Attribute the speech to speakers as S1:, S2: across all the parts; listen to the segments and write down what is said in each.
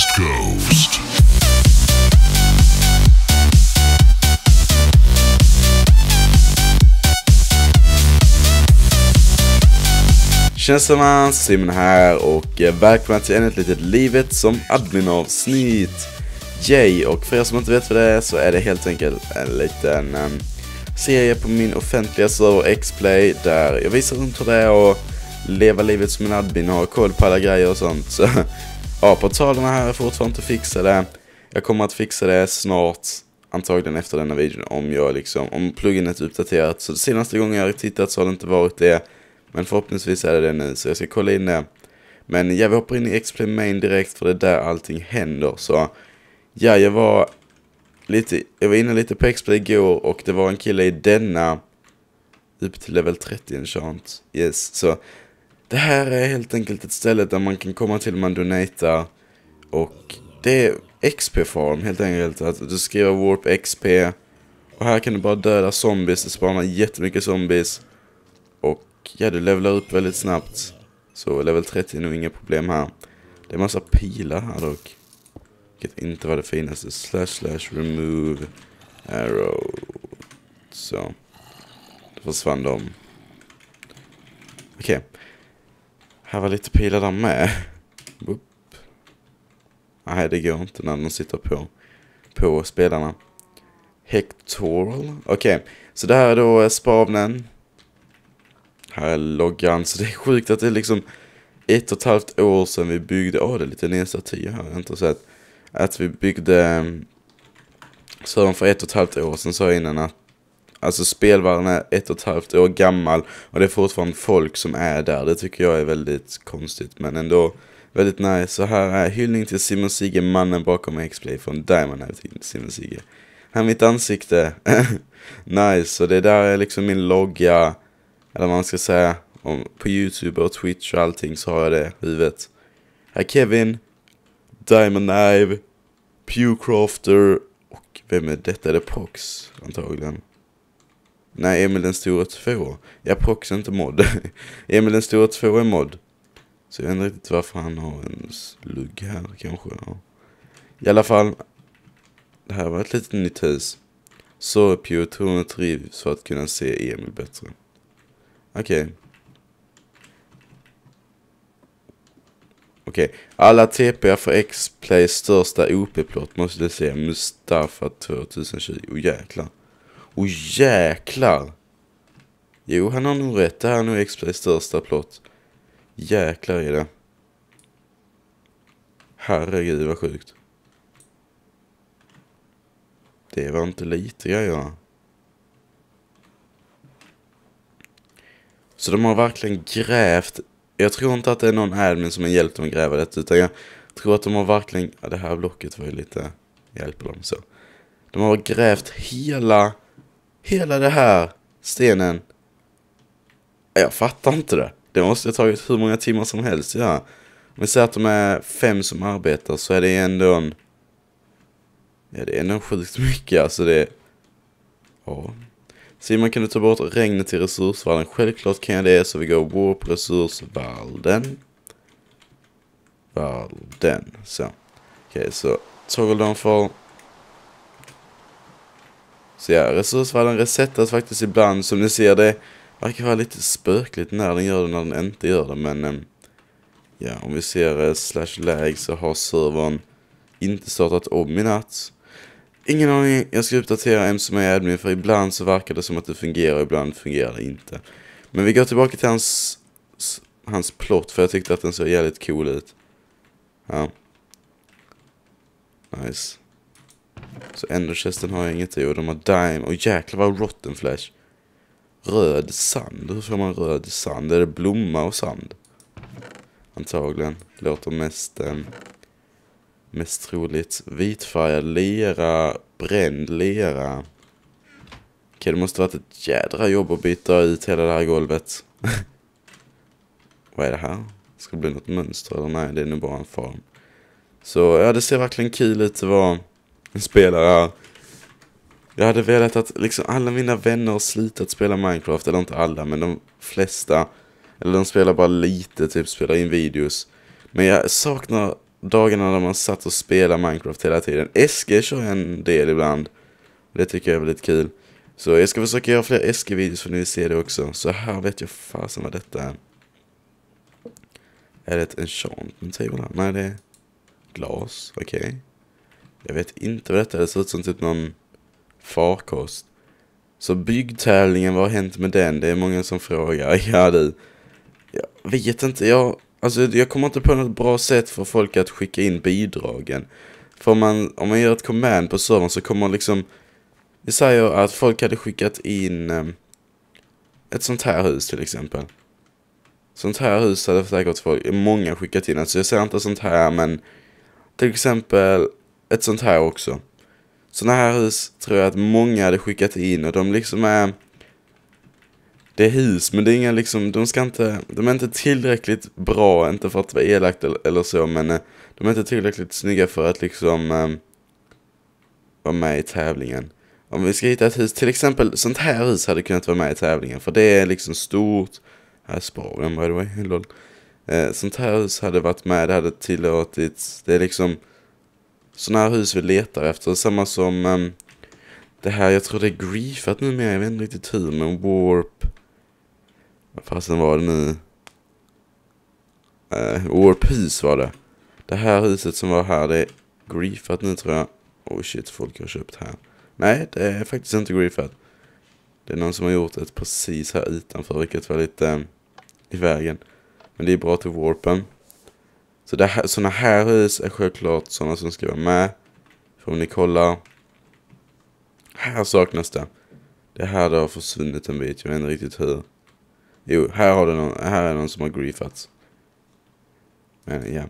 S1: East Coast.
S2: Tjänsteman Simon här och eh, välkomna till ännu ett litet Livet som admin-avsnitt. Yay! Och för er som inte vet vad det är så är det helt enkelt en liten um, serie på min offentliga server Xplay där jag visar runt hur det är att leva livet som en admin och ha koll på alla grejer och sånt. Så ja, portalerna här är fortfarande inte fixade. Jag kommer att fixa det snart, antagligen efter denna videon, om jag liksom, om pluginet är uppdaterat. Så senaste gången jag har tittat så har det inte varit det. Men förhoppningsvis är det det nu, så jag ska kolla in det. Men ja, vi hoppar in i Xplay Main direkt för det är där allting händer. Så ja, jag var lite, jag var inne lite på Xplay igår och det var en kille i denna upp till level 30 enchant. Yes, så det här är helt enkelt ett ställe där man kan komma till om man donatar. Och det är XP-farm helt enkelt. Att du skriver Warp XP. Och här kan du bara döda zombies, det sparar jättemycket zombies. Och ja, du levlar upp väldigt snabbt. Så level 30 är nog inga problem här. Det är massa pilar här dock. Vilket inte var det finaste. Slash slash remove arrow. Så. Då försvann de. Okej. Okay. Här var lite pilar där med. Upp. Nej, det går inte när de sitter på, på spelarna. Hectoral. Okej, okay. så det här är då eh, spavnen. Här är loggan, så det är sjukt att det är liksom ett och ett halvt år sedan vi byggde, åh oh, det är lite nya statyer här, jag har inte sett. Att vi byggde ehm, så servern för ett och ett halvt år sedan sa jag innan att Alltså spelvärlden är ett och ett halvt år gammal och det är fortfarande folk som är där. Det tycker jag är väldigt konstigt men ändå väldigt nice. Så här är hyllning till Simon Sigge, mannen bakom X-Play från Diamond här till Simon Sigge. Här är mitt ansikte. nice, och det där är liksom min logga. Eller vad man ska säga. Om, på YouTube och Twitch och allting så har jag det huvudet. Här är Kevin. Diamond Knive. Pewcrafter. Och vem är detta? Är det Prox antagligen? Nej, Emil den stora 2. Ja, Prox är inte mod. Emil den stora 2 är mod. Så jag vet inte riktigt varför han har en slugg här kanske. Ja. I alla fall. Det här var ett litet nytt hus. Så Pew tog ett riv för att kunna se Emil bättre. Okej. Okay. Okej, okay. alla TP för X-Plays största OP-plott måste jag säga Mustafa 2020. Oh jäklar. Och jäklar! Jo, han har nog rätt. Det här är nog X-Plays största plott. Jäklar är det. Herregud vad sjukt. Det var inte lite grejer. Så de har verkligen grävt. Jag tror inte att det är någon admin som har hjälpt dem att gräva detta. Utan jag tror att de har verkligen... Ja, det här blocket var ju lite... Hjälper dem så. De har grävt hela Hela det här stenen. Jag fattar inte det. Det måste ha tagit hur många timmar som helst. Ja. Om vi säger att de är fem som arbetar så är det ändå en... Ja, det är ändå sjukt mycket. Alltså det... Ja. Simon kan du ta bort regnet till resursvärlden? Självklart kan jag det. Så vi går warp resursvärlden. Världen. Så. Okej, okay, så toggle down så ja, resursvärden resetas faktiskt ibland. Som ni ser, det verkar vara lite spökligt när den gör det när den inte gör det. Men ehm, ja, om vi ser eh, slash lag så har servern inte startat om i natt. Ingen aning, jag ska uppdatera en som är admin för ibland så verkar det som att det fungerar, ibland fungerar det inte. Men vi går tillbaka till hans, hans plott för jag tyckte att den såg jävligt cool ut. Ja. Nice. Så enderchesten har jag inget i och de har dime. Och jäklar vad rotten flash. Röd sand. Hur får man röd sand? Är det blomma och sand? Antagligen. Låter mest... Eh, mest troligt. Vitfärgad lera. Bränd lera. Okej, det måste varit ett jädra jobb att byta ut hela det här golvet. Vad är det här? Ska det bli något mönster eller nej, det är nog bara en form. Så ja, det ser verkligen kul ut att vara spelare här. Jag hade velat att liksom alla mina vänner har slutat spela Minecraft, eller inte alla, men de flesta. Eller de spelar bara lite, typ spelar in videos. Men jag saknar dagarna när man satt och spelade Minecraft hela tiden. Eske kör en del ibland. Det tycker jag är väldigt kul. Så jag ska försöka göra fler Eske-videos för ni vill se det också. Så här vet jag fasen vad detta är. Är det ett enchantment table här? Nej, det är glas. Okej. Okay. Jag vet inte vad detta är. Det ser ut som typ någon farkost. Så byggtävlingen, vad har hänt med den? Det är många som frågar. Ja du. Jag vet inte. Jag, alltså, jag kommer inte på något bra sätt för folk att skicka in bidragen. För om man, om man gör ett command på servern så kommer liksom... Vi säger att folk hade skickat in um, ett sånt här hus till exempel. Sånt här hus hade säkert folk, många skickat in. Alltså jag säger inte sånt här men till exempel ett sånt här också. Såna här hus tror jag att många hade skickat in och de liksom är... Det är hus men det är inga liksom, de ska inte, de är inte tillräckligt bra, inte för att vara elakt eller, så men eh, de är inte tillräckligt snygga för att liksom eh, vara med i tävlingen. Om vi ska hitta ett hus, till exempel sånt här hus hade kunnat vara med i tävlingen för det är liksom stort. Här sparar sparen by the way, lol. Eh, sånt här hus hade varit med, det hade tillåtits. Det är liksom sådana här hus vi letar efter. Samma som um, det här, jag tror det är griefat numera, jag vet inte riktigt hur, men warp. Vad fasen var det nu? Uh, warp hus var det. Det här huset som var här, det är griefat nu tror jag. Oh shit, folk har köpt här. Nej, det är faktiskt inte griefat. Det är någon som har gjort ett precis här utanför, vilket var lite um, i vägen. Men det är bra till warpen. Så det här, sådana här hus är självklart sådana som ska vara med. För om ni kollar. Här saknas det. Det här det har försvunnit en bit, jag vet inte riktigt hur. Jo, här, har det någon, här är någon som har griefats. Men ja.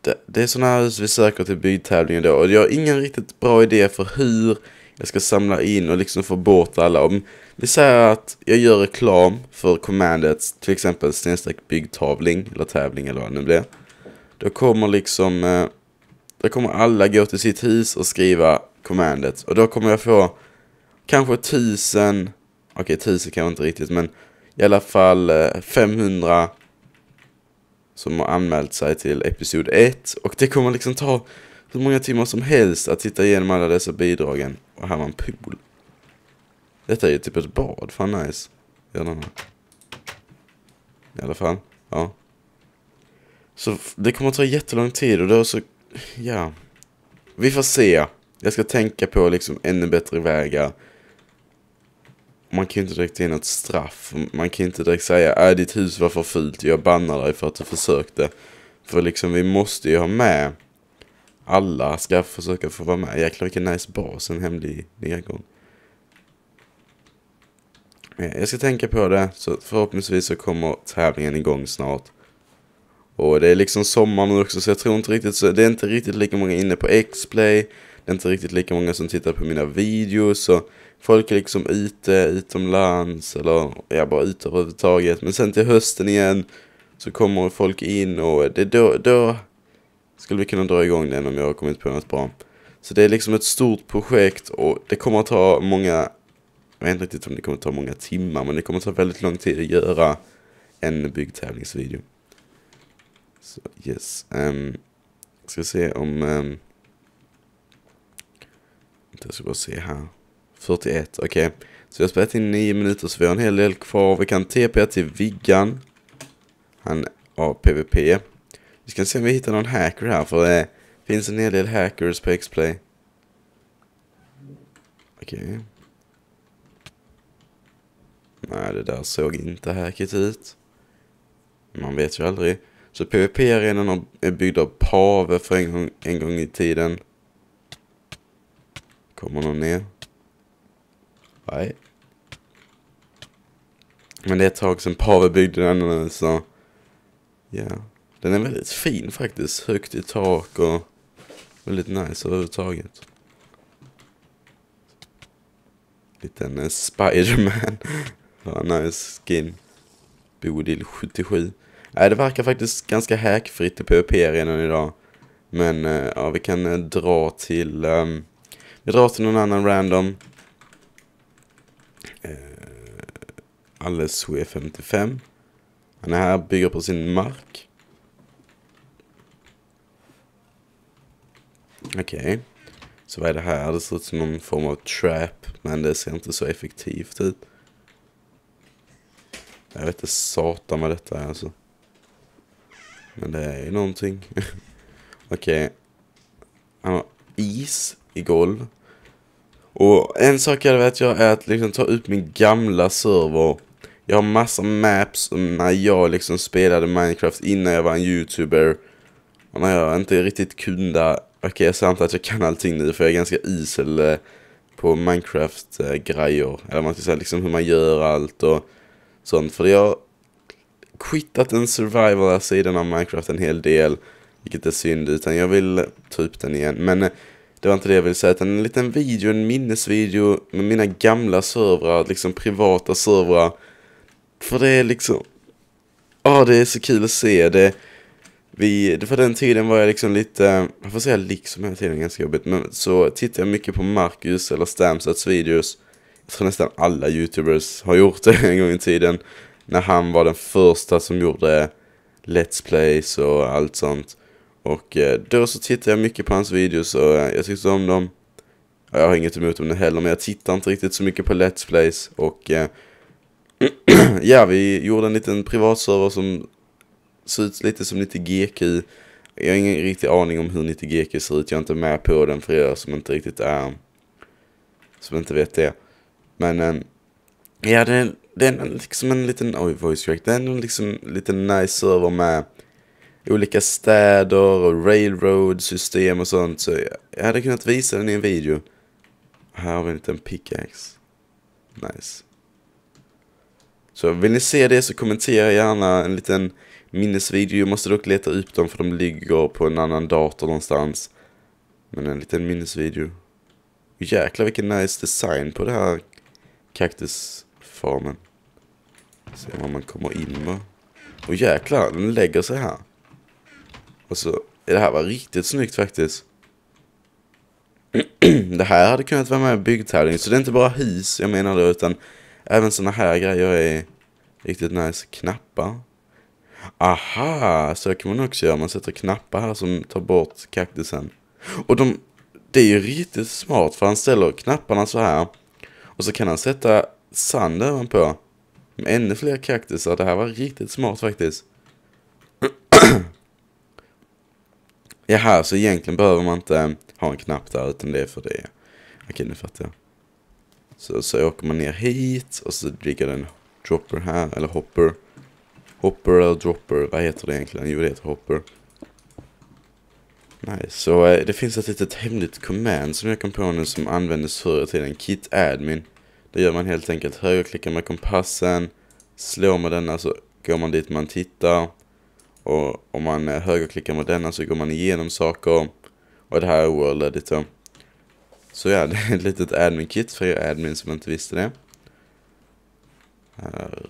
S2: Det, det är sådana här hus vi söker till byggtävlingen då. Och jag har ingen riktigt bra idé för hur jag ska samla in och liksom få bort alla. Om vi säger att jag gör reklam för commandet, till exempel snedstreck byggtavling eller tävling eller vad det nu blir. Då kommer liksom, eh, då kommer alla gå till sitt hus och skriva commandet. Och då kommer jag få kanske tusen, okej okay, tusen kanske inte riktigt men i alla fall eh, 500 som har anmält sig till episod 1. Och det kommer liksom ta hur många timmar som helst att titta igenom alla dessa bidragen. Och här var en pool. Detta är ju typ ett bad, fan nice. Gärna. I alla fall, ja. Så det kommer att ta jättelång tid och då så, ja. Vi får se. Jag ska tänka på liksom ännu bättre vägar. Man kan ju inte direkt ge något straff. Man kan inte direkt säga, att äh, ditt hus var för fult, jag bannar dig för att du försökte. För liksom vi måste ju ha med alla ska försöka få vara med. Jäklar vilken nice bas, en hemlig nedgång. Jag ska tänka på det, så förhoppningsvis så kommer tävlingen igång snart. Och det är liksom sommar nu också så jag tror inte riktigt så, det är inte riktigt lika många inne på X-play. Det är inte riktigt lika många som tittar på mina videos. Så folk är liksom ute, utomlands eller ja, bara ute överhuvudtaget. Men sen till hösten igen så kommer folk in och det då, då skulle vi kunna dra igång den om jag har kommit på något bra. Så det är liksom ett stort projekt och det kommer att ta många, jag vet inte riktigt om det kommer att ta många timmar men det kommer att ta väldigt lång tid att göra en byggtävlingsvideo. Så yes. Um, ska se om... Um, jag ska bara se här. 41, okej. Okay. Så jag har spelat in 9 minuter så vi har en hel del kvar. Vi kan TP till Viggan. Han av PVP. Vi ska se om vi hittar någon hacker här för det finns en hel del hackers på X-play. Okej. Okay. Nej, det där såg inte hackigt ut. Man vet ju aldrig. Så PVP-arenan är byggd av Pave för en gång, en gång i tiden. Kommer någon ner? Nej. Men det är ett tag sedan Pave byggde den nu så... Ja. Den är väldigt fin faktiskt. Högt i tak och väldigt nice överhuvudtaget. Liten eh, Spiderman. ja, nice skin. Bodil 77. Nej, det verkar faktiskt ganska häckfritt i PVP-arenan idag. Men eh, ja, vi kan eh, dra till... Um, vi drar till någon annan random. Uh, Alles W55. Han är här, bygger på sin mark. Okej. Så vad är det här? Det ser ut som någon form av trap. Men det ser inte så effektivt ut. Jag vet inte satan vad detta är alltså. Men det är ju någonting. Okej. Han har is i golv. Och en sak jag vet jag är att liksom ta ut min gamla server. Jag har massa maps när jag liksom spelade Minecraft innan jag var en youtuber. Och när jag inte riktigt kunde. Okej okay, jag säger inte att jag kan allting nu för jag är ganska isel eh, på Minecraft-grejer. Eh, Eller man ska säga liksom hur man gör allt och sånt. För jag quittat den survival-sidan av Minecraft en hel del. Vilket är synd, utan jag vill ta upp den igen. Men eh, det var inte det jag ville säga, utan en liten video, en minnesvideo med mina gamla servrar, liksom privata servrar. För det är liksom... Ja, oh, det är så kul att se. Det, vi, för den tiden var jag liksom lite, jag får säga liksom hela tiden, ganska jobbigt. Men så tittade jag mycket på Marcus eller Stamsats videos. Jag tror nästan alla YouTubers har gjort det en gång i tiden. När han var den första som gjorde Let's Plays och allt sånt. Och eh, då så tittade jag mycket på hans videos och eh, jag tyckte om dem. Jag har inget emot dem heller men jag tittar inte riktigt så mycket på Let's Plays. Och eh, ja, vi gjorde en liten privatserver som ser ut lite som 90GQ. Jag har ingen riktig aning om hur 90GQ ser ut. Jag är inte med på den för er som inte riktigt är... Som inte vet det. Men... Eh, ja, det är, det är liksom en liten... Oj, voice crack. Det är en liksom liten nice server med olika städer och railroad-system och sånt. Så jag hade kunnat visa den i en video. Här har vi en liten pickaxe. Nice. Så vill ni se det så kommentera gärna en liten minnesvideo. Jag måste dock leta upp dem för de ligger på en annan dator någonstans. Men en liten minnesvideo. Jäklar vilken nice design på det här kaktusformen. Se vad man kommer in med. Och jäklar, den lägger sig här. Och så, det här var riktigt snyggt faktiskt. det här hade kunnat vara med i byggtävling. Så det är inte bara hus jag menar då, utan även såna här grejer är riktigt nice. Knappar. Aha, så kan man också göra. Man sätter knappar här som tar bort kaktusen. Och de, det är ju riktigt smart för han ställer knapparna så här. Och så kan han sätta sand ovanpå. Med ännu fler kaktusar. Det här var riktigt smart faktiskt. Jaha, så egentligen behöver man inte ha en knapp där utan det är för det. Okej, nu fattar jag. Så, så åker man ner hit och så dricker den dropper här, eller hopper. Hopper eller dropper, vad heter det egentligen? Jo, det heter hopper. Nej, så eh, det finns ett litet hemligt command som jag kom på nu som användes förr i tiden. Kit admin. Det gör man helt enkelt högerklickar med kompassen, slår med denna så går man dit man tittar. Och om man eh, högerklickar med denna så går man igenom saker. Och det här är World Editor. Så ja, det är ett litet admin-kit för er admin som inte visste det. Här,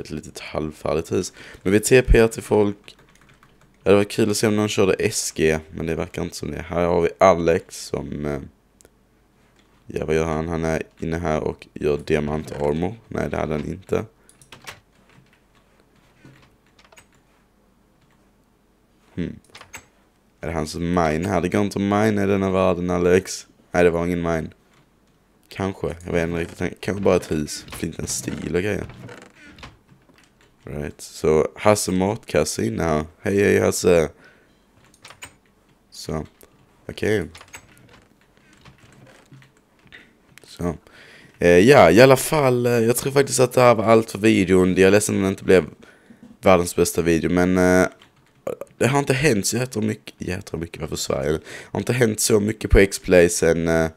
S2: ett litet halvfärdigt hus. Men vi TPR till folk. Ja, det var kul att se om någon körde SG, men det verkar inte som det. Här har vi Alex som... Eh, Ja, vad gör han? Han är inne här och gör diamant armor. Nej, det hade han inte. Hmm. Är det hans mine här? Det går inte att mine i denna världen, Alex. Nej, det var ingen mine. Kanske, jag vet inte riktigt. Kanske bara ett hus. Flintens stil och grejer. Right, så Hasse matkasse inne här. Hej, hej Hasse. Så, okej. Okay. Så. Eh, ja, i alla fall. Eh, jag tror faktiskt att det här var allt för videon. Jag är ledsen om det inte blev världens bästa video. Men eh, det har inte hänt så jättemycket, mycket, mycket, varför Sverige? Det har inte hänt så mycket på X-Play sen, eh,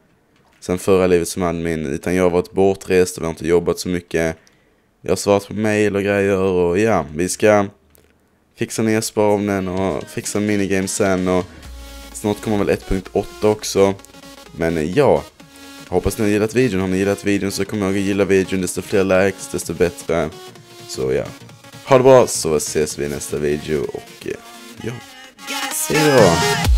S2: sen förra livet som admin, utan jag har varit bortrest och vi har inte jobbat så mycket. Jag har svarat på mail och grejer och ja, vi ska fixa ner spavnen och fixa minigame sen och snart kommer väl 1.8 också. Men eh, ja, hoppas ni har gillat videon. Har ni gillat videon så kommer jag att gilla videon. Desto fler likes, desto bättre. Så ja. Ha det bra så ses vi i nästa video och eh, ja, hejdå!